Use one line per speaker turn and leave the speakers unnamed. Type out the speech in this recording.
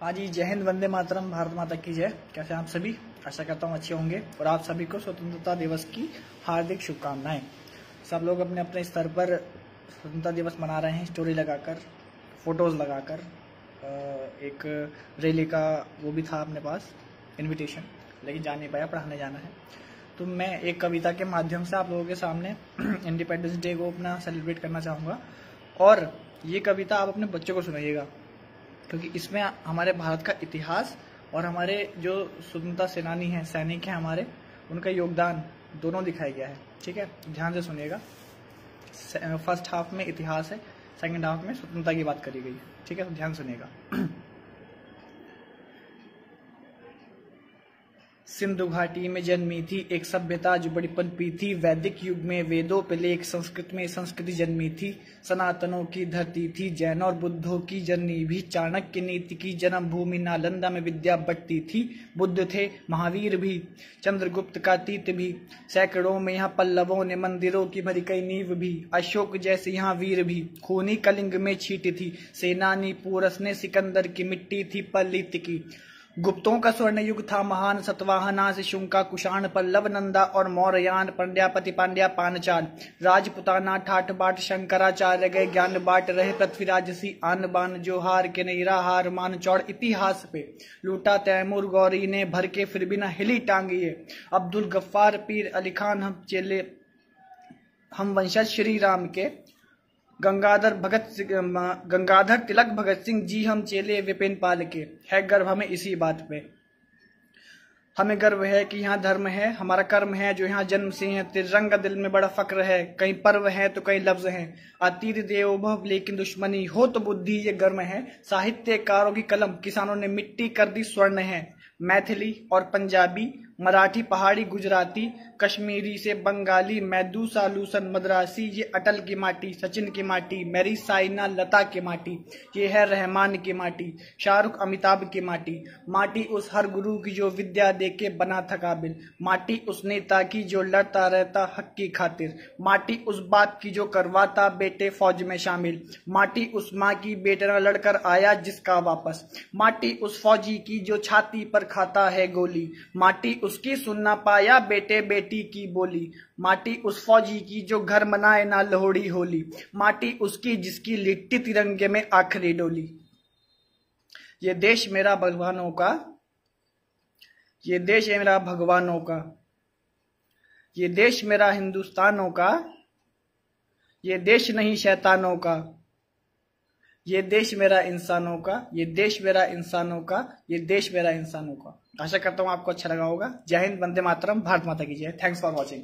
हाँ जी जय हिंद, वंदे मातरम, भारत माता की जय। कैसे आप सभी? आशा करता हूँ अच्छे होंगे और आप सभी को स्वतंत्रता दिवस की हार्दिक शुभकामनाएँ। सब लोग अपने अपने स्तर पर स्वतंत्रता दिवस मना रहे हैं। स्टोरी लगाकर, फ़ोटोज़ लगाकर एक रैली का वो भी था अपने पास इनविटेशन लेकिन जा नहीं पाया, पढ़ाने जाना है। तो मैं एक कविता के माध्यम से आप लोगों के सामने इंडिपेंडेंस डे को अपना सेलिब्रेट करना चाहूँगा। और ये कविता आप अपने बच्चों को सुनाइएगा। क्योंकि इसमें हमारे भारत का इतिहास और हमारे जो स्वतंत्रता सेनानी हैं, सैनिक हैं हमारे, उनका योगदान दोनों दिखाया गया है। ठीक है? ध्यान से सुनिएगा। फ़र्स्ट हाफ़ में इतिहास है सेकेंड हाफ़ में स्वतंत्रता की बात करी गई है। ठीक है? तो ध्यान सुनिएगा। सिंधु घाटी में जन्मी थी, एक सभ्यता जो बड़ी पनपी थी। वैदिक युग में वेदों पे लेख, संस्कृत में संस्कृति जन्मी थी। सनातनों की धरती थी जैन और बुद्धों की जननी भी। चाणक्य नीति की जन्मभूमि नालंदा में विद्या बढ़ती थी। बुद्ध थे, महावीर भी। चंद्रगुप्त का तीत भी। सैकड़ों में यहाँ पल्लवों ने मंदिरों की भरी कई नींव भी। अशोक जैसे यहाँ वीर भी। खूनी कलिंग में छीटी थी। सेनानी पूरस ने सिकंदर की मिट्टी थी पलित की। गुप्तों का स्वर्ण युग था महान सतवाहना से शुंका कुषाण पल्लव नंदा और मौर्यान पंड्यापति पांड्या पानचाल। राजपुताना ठाठ बाट शंकराचार्य गए ज्ञान बाट रहे पृथ्वीराज सी आन बान जो हार के नईरा हार मान चौड़ इतिहास पे। लूटा तैमूर गौरी ने भर के फिर बिना हिली टांगिए। अब्दुल गफ्फार पीर अली खान हम चेले हम वंशज श्री राम के गंगाधर भगत गंगाधर तिलक भगत सिंह जी हम चेले विपिन पाल के। है गर्व हमें इसी बात पे। हमें गर्व है कि यहाँ धर्म है, हमारा कर्म है, जो यहाँ जन्म से है, तिरंगा दिल में बड़ा फक्र है। कहीं पर्व है तो कई लफ्ज है। अतीत देव भव, लेकिन दुश्मनी हो तो बुद्धि, ये गर्म है। साहित्यकारों की कलम, किसानों ने मिट्टी कर दी स्वर्ण है। मैथिली और पंजाबी मराठी पहाड़ी, गुजराती, कश्मीरी से बंगाली मैदू सालूसन मद्रासी, ये अटल की माटी, सचिन की माटी, मेरी साइना, लता की माटी, ये है रहमान की माटी, शाहरुख अमिताभ की माटी। माटी उस हर गुरु की जो विद्या दे के बना था काबिल। माटी उस नेता की जो लड़ता रहता हक की खातिर। माटी उस बाप की जो करवाता बेटे फौज में शामिल। माटी उस माँ की बेटा लड़कर आया जिसका वापस। माटी उस फौजी की जो छाती पर खाता है गोली। माटी उसकी सुनना पाया बेटे बेटी की बोली। माटी उस फौजी की जो घर मनाए ना लोहड़ी होली। माटी उसकी जिसकी लिट्टी तिरंगे में आखिरी डोली। ये देश मेरा भगवानों का, ये देश है मेरा भगवानों का, ये देश मेरा हिंदुस्तानों का, ये देश नहीं शैतानों का। ये देश मेरा इंसानों का, ये देश मेरा इंसानों का, ये देश मेरा इंसानों का। आशा करता हूँ आपको अच्छा लगा होगा। जय हिंद, वंदे मातरम, भारत माता की जय। Thanks for watching